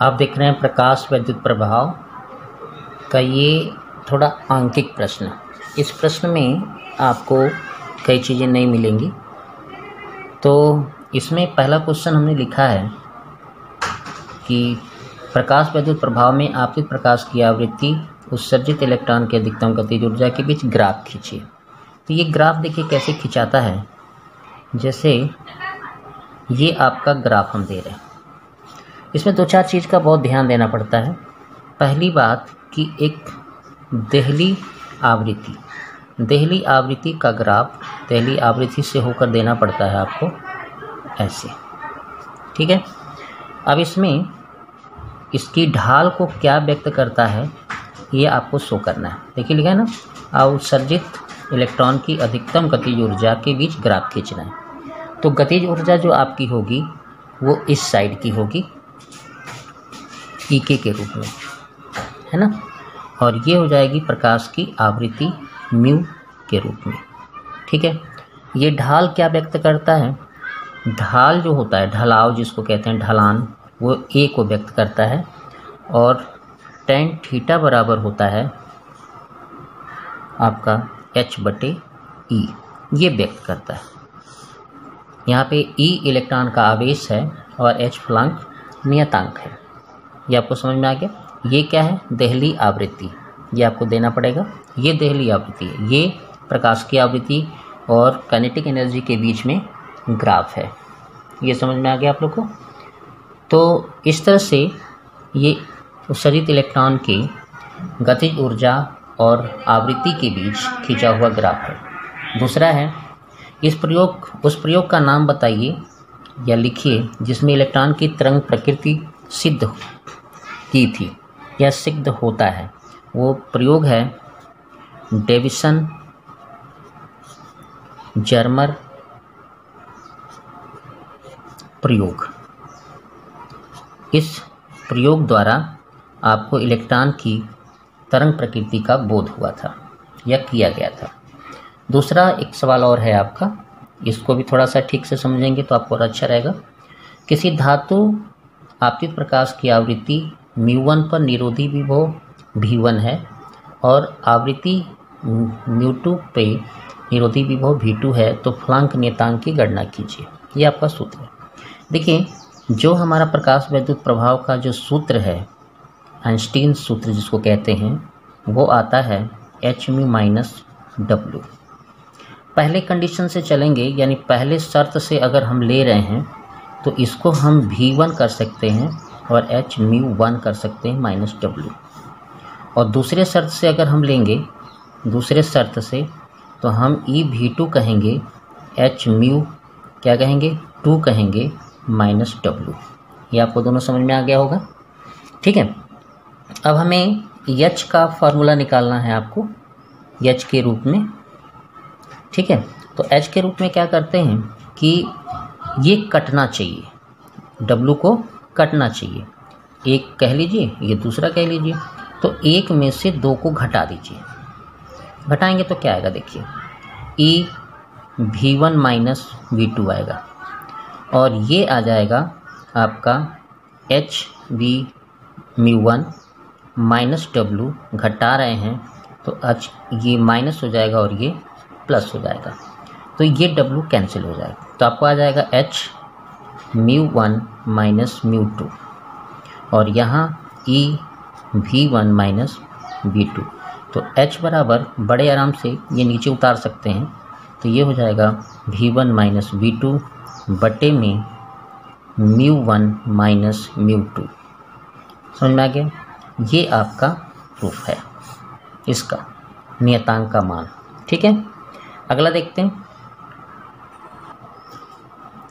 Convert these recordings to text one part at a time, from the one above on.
आप देख रहे हैं प्रकाश वैद्युत प्रभाव का ये थोड़ा आंकिक प्रश्न इस प्रश्न में आपको कई चीज़ें नहीं मिलेंगी। तो इसमें पहला क्वेश्चन हमने लिखा है कि प्रकाश वैद्युत प्रभाव में आपतित प्रकाश की आवृत्ति उत्सर्जित इलेक्ट्रॉन के अधिकतम गतिज ऊर्जा के बीच ग्राफ खींचिए। तो ये ग्राफ देखिए कैसे खिंचाता है। जैसे ये आपका ग्राफ हम दे रहे हैं। इसमें दो चार चीज़ का बहुत ध्यान देना पड़ता है। पहली बात कि एक दहली आवृत्ति। दहली आवृत्ति का ग्राफ दहली आवृत्ति से होकर देना पड़ता है आपको ऐसे। ठीक है? अब इसमें इसकी ढाल को क्या व्यक्त करता है, ये आपको शो करना है। देखिए लिखा है ना? अवसर्जित इलेक्ट्रॉन की अधिकतम गतिज ऊर्जा के बीच ग्राफ खींचना है। तो गतिज ऊर्जा जो आपकी होगी, वो इस साइड की होगी। ईके के रूप में, है ना? और ये हो जाएगी प्रकाश की आवृत्ति म्यू के रूप में, ठीक है? ये ढाल क्या व्यक्त करता है? ढाल जो होता है, ढलाव जिसको कहते हैं, ढलान, वो ए को व्यक्त करता है और टेन थीटा बराबर होता है आपका एच बटे ई ये व्यक्त करता है। यहाँ पे ई इलेक्ट्रॉन का आवेश है और एच फलांक नियतांक है। ये आपको समझ में आ गया? ये क्या है? दहली आवृत्ति। ये आपको देना पड़ेगा। ये दहली आवृत्ति है। ये प्रकाश की आवृत्ति और कनेटिक एनर्जी के बीच में ग्राफ है। ये समझ में आ गया आप लोग को? तो इस तरह से ये उत्सर्जित इलेक्ट्रॉन की गतिज ऊर्जा और आवृत्ति के बीच खींचा हुआ ग्राफ है। दूसरा है, इस प्रयोग, उस प्रयोग का नाम बताइए या लिखिए जिसमें इलेक्ट्रॉन की तरंग प्रकृति सिद्ध की थी। यह सिद्ध होता है। वो प्रयोग है डेविसन, जर्मर प्रयोग। इस प्रयोग द्वारा आपको इलेक्ट्रॉन की तरंग प्रकृति का बोध हुआ था। या किया गया था। दूसरा एक सवाल और है आपका। इसको भी थोड़ा सा ठीक से समझेंगे तो आपको और अच्छा रहेगा। किसी धातु आपतित प्रकाश की आवृत्ति म्यू वन पर निरोधी विभव भी वन है और आवृत्ति म्यू टू पे निरोधी विभव भी टू है तो फ्लांक नियतांक की गणना कीजिए। ये आपका सूत्र है। देखिए, जो हमारा प्रकाश वैद्युत प्रभाव का जो सूत्र है, आइंस्टीन सूत्र जिसको कहते हैं, वो आता है एच म्यू माइनस डब्ल्यू। पहले कंडीशन से चलेंगे, यानी पहले शर्त से अगर हम ले रहे हैं तो इसको हम भी वन कर सकते हैं और एच म्यू वन कर सकते हैं माइनस डब्ल्यू और दूसरे शर्त से अगर हम लेंगे, दूसरे शर्त से तो हम ई भी टू कहेंगे एच म्यू क्या कहेंगे? टू कहेंगे माइनस डब्ल्यू ये आपको दोनों समझ में आ गया होगा? ठीक है? अब हमें यच का फार्मूला निकालना है आपको यच के रूप में। ठीक है? तो एच के रूप में क्या करते हैं कि ये कटना चाहिए डब्लू को कटना चाहिए। एक कह लीजिए, ये दूसरा कह लीजिए तो एक में से दो को घटा दीजिए। घटाएँगे तो क्या आएगा देखिए। E V one minus V two आएगा। और ये आ जाएगा आपका H V mu one minus W घटा रहे हैं तो एच ये माइनस हो जाएगा और ये प्लस हो जाएगा। तो ये डब्लू कैंसिल हो जाएगा। तो आपको आ जाएगा H mu one minus mu two. और यहाँ E V one minus V two. तो एच बराबर बड़े आराम से ये नीचे उतार सकते हैं। तो ये हो जाएगा V one minus V two बटे में mu one minus mu two. समझ में आ गया? ये आपका प्रूफ है। इसका नियतांक का मान। ठीक है? अगला देखते हैं।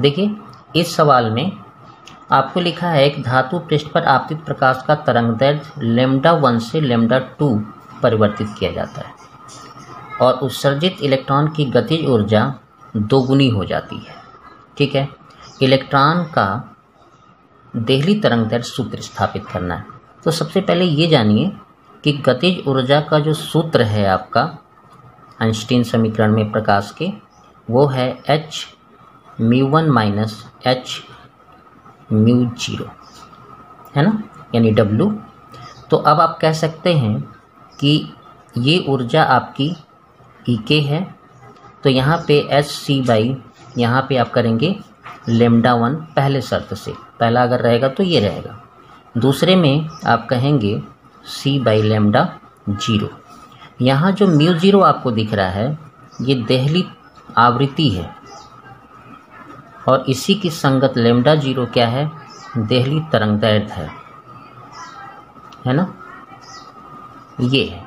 देखिए, इस सवाल में आपको लिखा है, एक धातु पृष्ठ पर आपतित प्रकाश का तरंग दैर्घ्य लेमडा वन से लेमडा टू परिवर्तित किया जाता है और उत्सर्जित इलेक्ट्रॉन की गतिज ऊर्जा दोगुनी हो जाती है। ठीक है? इलेक्ट्रॉन का देहली तरंग दैर्घ्य सूत्र स्थापित करना है। तो सबसे पहले ये जानिए कि गतिज ऊर्जा का जो सूत्र है आपका, आइंस्टीन समीकरण में प्रकाश के, वो है H mu one minus H mu zero, है ना? यानी डब्लू तो अब आप कह सकते हैं कि ये ऊर्जा आपकी ई के है। तो यहाँ पे एच सी बाई यहाँ पे आप करेंगे लेमडा वन पहले शर्त से। पहला अगर रहेगा तो ये रहेगा। दूसरे में आप कहेंगे सी बाई लेमडा ज़ीरो यहाँ जो म्यू ज़ीरो आपको दिख रहा है, ये दहली आवृत्ति है। और इसी की संगत लेमडा ज़ीरो क्या है? देहली तरंग दैर्घ्य है। है ना? ये है।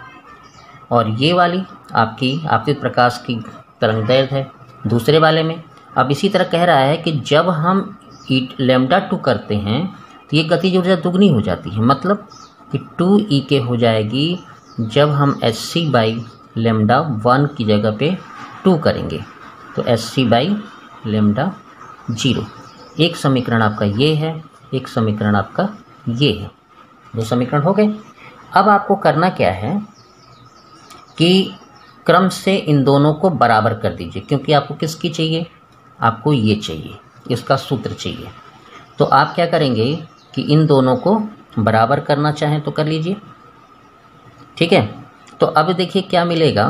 और ये वाली आपकी आपतित प्रकाश की तरंग दैर्घ्य है। दूसरे वाले में, अब इसी तरह कह रहा है कि जब हम ईट लेमडा टू करते हैं तो ये गतिज ऊर्जा दुगनी हो जाती है। मतलब कि टू ई के हो जाएगी जब हम S C by lambda one की जगह पे टू करेंगे। तो S C by lambda zero. एक समीकरण आपका ये है, एक समीकरण आपका ये है। दो समीकरण हो गए। अब आपको करना क्या है कि क्रम से इन दोनों को बराबर कर दीजिए, क्योंकि आपको किसकी चाहिए? आपको ये चाहिए, इसका सूत्र चाहिए। तो आप क्या करेंगे कि इन दोनों को बराबर करना चाहें तो कर लीजिए। ठीक है? तो अब देखिए क्या मिलेगा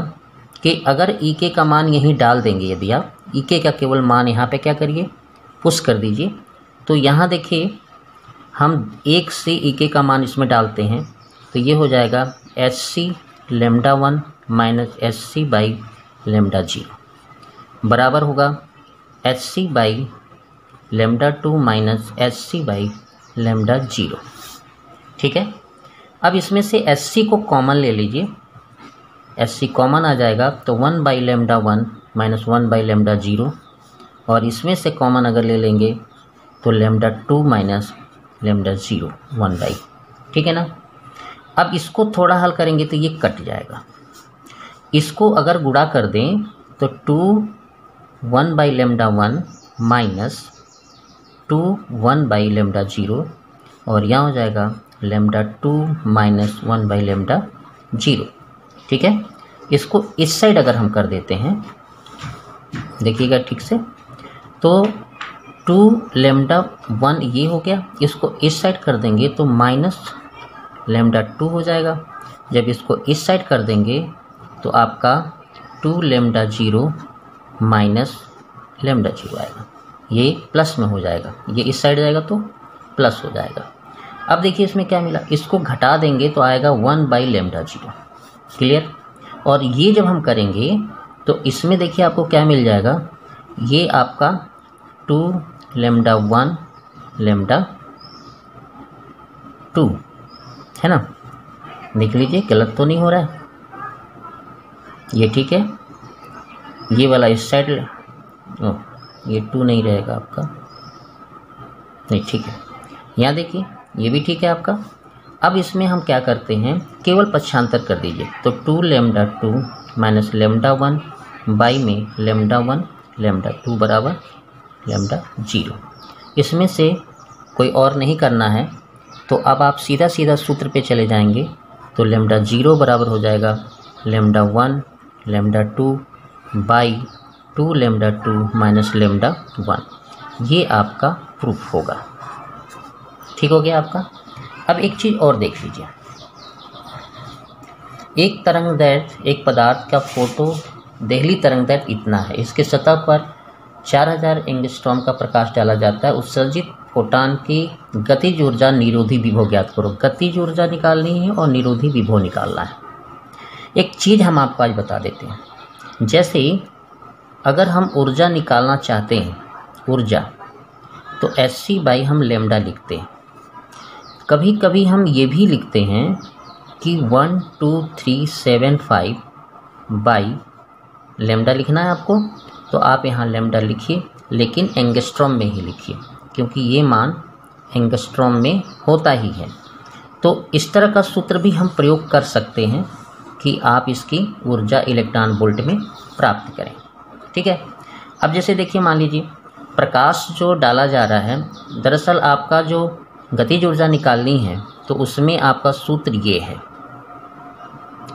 कि अगर ई के का मान यहीं डाल देंगे यदि आप ई के का केवल मान यहाँ पे क्या करिए? पुश कर दीजिए। तो यहाँ देखिए, हम एक से ई के मान इसमें डालते हैं। तो ये हो जाएगा S C lambda one minus S C by lambda zero बराबर होगा S C by lambda two minus S C by lambda zero ठीक है? अब इसमें से एस सी को कॉमन ले लीजिए। एस सी कॉमन आ जाएगा तो one by lambda one minus one by lambda zero और इसमें से कॉमन अगर ले लेंगे तो lambda two minus lambda zero one by ठीक है ना? अब इसको थोड़ा हल करेंगे तो ये कट जाएगा। इसको अगर गुड़ा कर दें तो two one by lambda one minus two one by lambda zero और यहाँ हो जाएगा lambda two minus one by lambda zero ठीक है? इसको इस साइड अगर हम कर देते हैं, देखिएगा ठीक से। तो टू लेमडा वन ये हो गया। इसको इस साइड कर देंगे तो माइनस लेमडा टू हो जाएगा। जब इसको इस साइड कर देंगे तो आपका two lambda zero minus lambda zero आएगा। ये प्लस में हो जाएगा। ये इस साइड जाएगा तो प्लस हो जाएगा। अब देखिए इसमें क्या मिला। इसको घटा देंगे तो आएगा one by lambda zero. Clear? और ये जब हम करेंगे तो इसमें देखिए आपको क्या मिल जाएगा। ये आपका two, lambda one, lambda two. है ना? देख लीजिए, गलत तो नहीं हो रहा है। ये ठीक है। ये वाला इस साइड ओ, ये टू नहीं रहेगा आपका। नहीं, ठीक है। यहाँ देखिए, ये भी ठीक है आपका। अब इसमें हम क्या करते हैं, केवल पक्षांतर कर दीजिए। तो two lambda two minus lambda one by में लेमडा वन, लेमडा टू बराबर लेमडा ज़ीरो इसमें से कोई और नहीं करना है तो अब आप सीधा सीधा सूत्र पे चले जाएँगे तो लेमडा ज़ीरो बराबर हो जाएगा lambda one lambda two by two lambda two minus lambda one ये आपका प्रूफ होगा। ठीक हो गया आपका? अब एक चीज़ और देख लीजिए। एक तरंग दैर्घ्य एक पदार्थ का फ़ोटो देहली तरंग दैर्घ्य इतना है। इसके सतह पर 4000 एंगस्ट्रॉम का प्रकाश डाला जाता है। उत्सर्जित फोटान की गतिज ऊर्जा निरोधी विभो ज्ञात करो। गतिज ऊर्जा निकालनी है और निरोधी विभो निकालना है। एक चीज़ हम आपको आज बता देते हैं। जैसे अगर हम ऊर्जा निकालना चाहते हैं, ऊर्जा तो एस सी बाई हम लेमडा लिखते हैं। कभी कभी हम ये भी लिखते हैं कि one, two, three, seven, five by lambda लिखना है आपको। तो आप यहाँ लेमडा लिखिए, लेकिन एंगस्ट्रॉम में ही लिखिए, क्योंकि ये मान एंगस्ट्रॉम में होता ही है। तो इस तरह का सूत्र भी हम प्रयोग कर सकते हैं कि आप इसकी ऊर्जा इलेक्ट्रॉन वोल्ट में प्राप्त करें। ठीक है? अब जैसे देखिए, मान लीजिए, प्रकाश जो डाला जा रहा है, दरअसल आपका जो गतिज ऊर्जा निकालनी है तो उसमें आपका सूत्र ये है।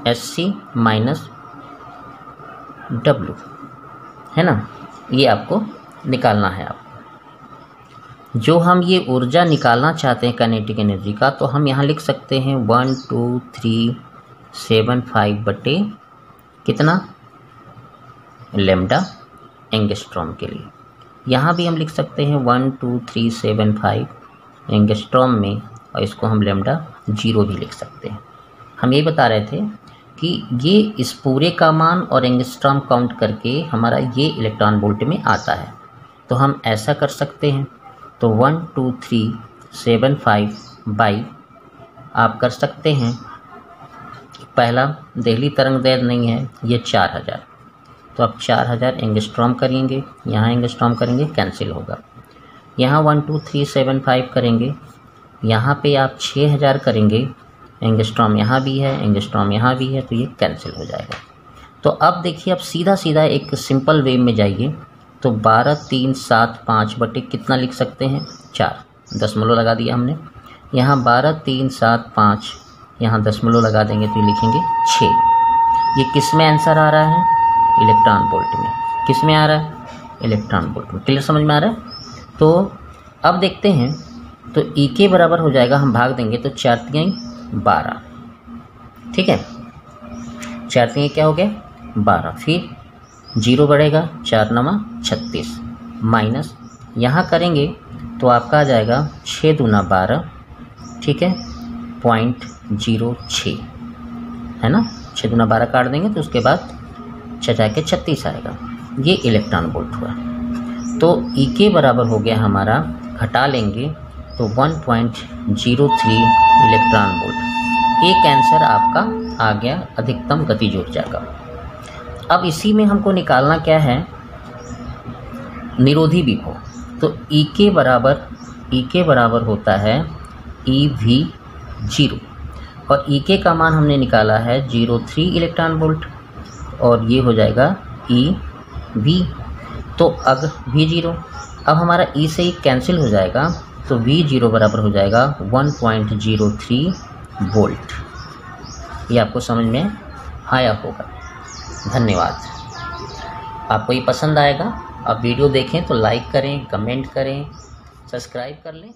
एस सी माइनस डब्लू है ना? ये आपको निकालना है आपको जो हम ये ऊर्जा निकालना चाहते हैं काइनेटिक एनर्जी का तो हम यहाँ लिख सकते हैं one two three seven five बटे कितना? लेमडा एंगस्ट्रॉम के लिए। यहाँ भी हम लिख सकते हैं one two three seven five angstrom में, और इसको हम लेमडा ज़ीरो भी लिख सकते हैं। हम ये बता रहे थे कि ये इस पूरे का मान और एंगस्ट्रॉम काउंट करके हमारा ये इलेक्ट्रॉन वोल्ट में आता है। तो हम ऐसा कर सकते हैं। तो one, two, three, seven, five, by आप कर सकते हैं। पहला दिल्ली तरंग दैर नहीं है, ये चार हज़ार। तो आप चार हज़ार एंगस्ट्रॉम करेंगे, यहाँ एंगस्ट्रॉम करेंगे, कैंसिल होगा। यहाँ one, two, three, seven, five करेंगे, यहाँ पे आप छः हज़ार करेंगे एंगस्ट्रॉम यहाँ भी है, एंगस्ट्रॉम यहाँ भी है तो ये कैंसिल हो जाएगा। तो अब देखिए आप सीधा सीधा एक सिंपल वे में जाइए। तो बारह, तीन, सात, पाँच बटे कितना लिख सकते हैं? चार। दशमलव लगा दिया हमने। यहाँ बारह, तीन, सात, पाँच। यहाँ दशमलव लगा देंगे तो लिखेंगे छः। ये किसमें आंसर आ रहा है? इलेक्ट्रॉन वोल्ट में। किसमें आ रहा है? इलेक्ट्रॉन वोल्ट में। क्लियर समझ में आ रहा है? तो अब देखते हैं। तो ई e के बराबर हो जाएगा, हम भाग देंगे। तो चार तियाई बारह। ठीक है? चार तियाई क्या हो गया? बारह। फिर ज़ीरो बढ़ेगा, चार नमा छत्तीस। माइनस, यहाँ करेंगे तो आपका आ जाएगा छः दूना बारह। ठीक है? पॉइंट ज़ीरो छः है ना? छः दूना बारह काट देंगे तो उसके बाद छः के छत्तीस आएगा। ये इलेक्ट्रॉन वोल्ट हुआ। तो ई e के बराबर हो गया हमारा, घटा लेंगे तो one point zero three electron volt एक आंसर आपका आ गया अधिकतम गतिज ऊर्जा का अब इसी में हमको निकालना क्या है? निरोधी विभव तो ई e के बराबर ई e के बराबर होता है ई वी ज़ीरो। और ई e के का मान हमने निकाला है ज़ीरो थ्री इलेक्ट्रॉन वोल्ट, और ये हो जाएगा ई वी तो अग वी ज़ीरो। अब हमारा ई से ही कैंसिल हो जाएगा। तो वी ज़ीरो बराबर हो जाएगा one point zero three volt ये आपको समझ में आया होगा। धन्यवाद। आपको ये पसंद आएगा। आप वीडियो देखें तो लाइक करें कमेंट करें सब्सक्राइब कर लें।